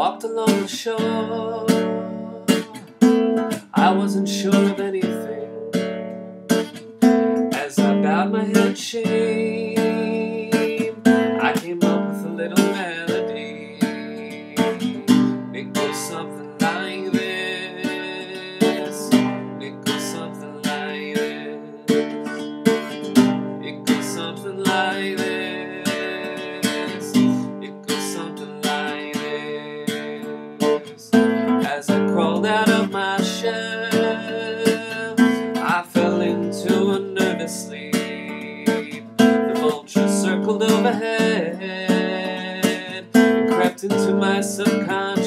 walked along the shore. I wasn't sure of anything as I bowed my head in shame. I came up with a little melody. It goes something like this. It goes something like this. It goes something like this. stumbled overhead and crept into my subconscious.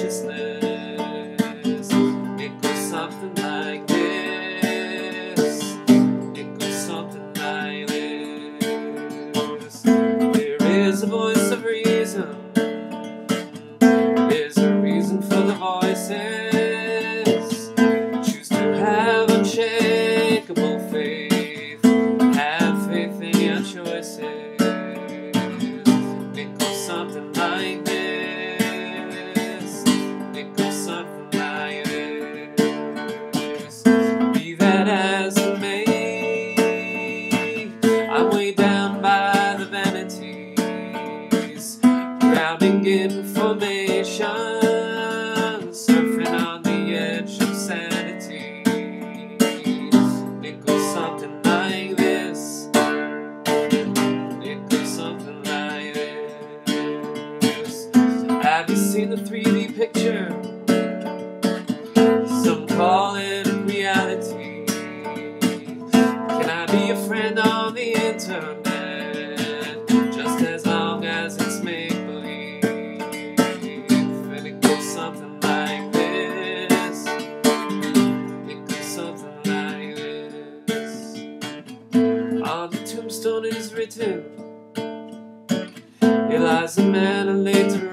missing information, surfing on the edge of sanity. It goes something like this. It goes something like this. Have you seen the 3D picture? Some call it reality. Can I be your friend on the internet? pretend. Eliza Mann later